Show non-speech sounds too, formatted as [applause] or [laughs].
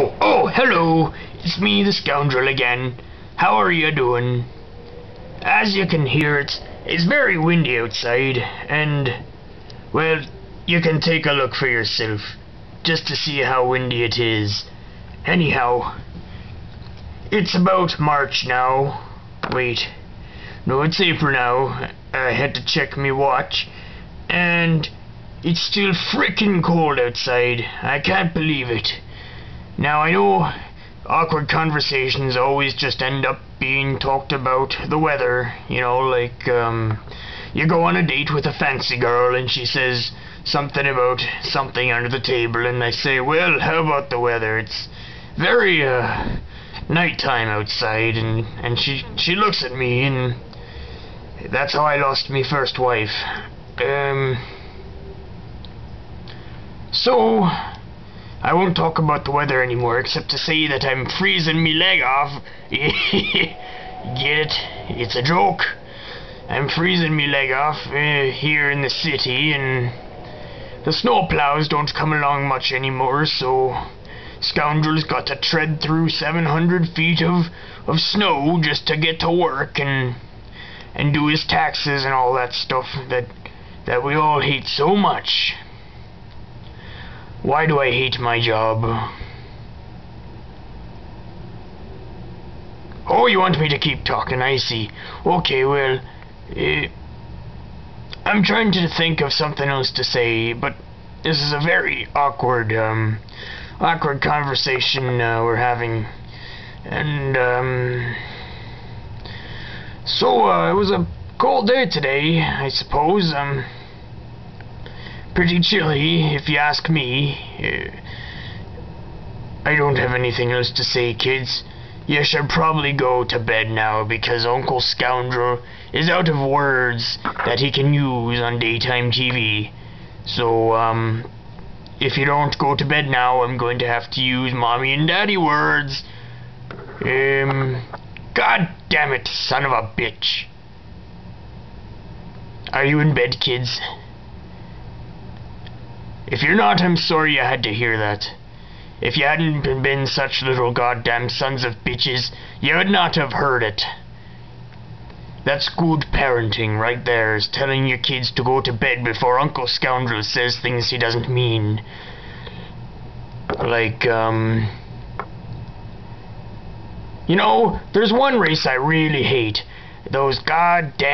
Oh, oh, hello. It's me, the scoundrel again. How are you doing? As you can hear, it's, it's very windy outside, and, well, you can take a look for yourself, just to see how windy it is. Anyhow, it's about March now. Wait, no, it's April now. I had to check my watch, and it's still frickin' cold outside. I can't believe it. Now I know awkward conversations always just end up being talked about the weather, you know, like um you go on a date with a fancy girl and she says something about something under the table and I say, "Well, how about the weather? It's very uh nighttime outside." And and she she looks at me and that's how I lost my first wife. Um so I won't talk about the weather anymore, except to say that I'm freezing me leg off. [laughs] Get it? It's a joke. I'm freezing me leg off uh, here in the city, and the snowplows don't come along much anymore, so scoundrel's got to tread through 700 feet of, of snow just to get to work and and do his taxes and all that stuff that that we all hate so much. Why do I hate my job? Oh, you want me to keep talking, I see. Okay, well, uh, I'm trying to think of something else to say, but this is a very awkward, um, awkward conversation uh, we're having. And, um, so, uh, it was a cold day today, I suppose, um, pretty chilly, if you ask me. Uh, I don't have anything else to say, kids. You should probably go to bed now because Uncle Scoundrel is out of words that he can use on daytime TV. So, um, if you don't go to bed now, I'm going to have to use mommy and daddy words. Um, God damn it, son of a bitch. Are you in bed, kids? If you're not, I'm sorry you had to hear that. If you hadn't been such little goddamn sons of bitches, you would not have heard it. That's good parenting right there, is telling your kids to go to bed before Uncle Scoundrel says things he doesn't mean. Like, um... You know, there's one race I really hate. Those goddamn...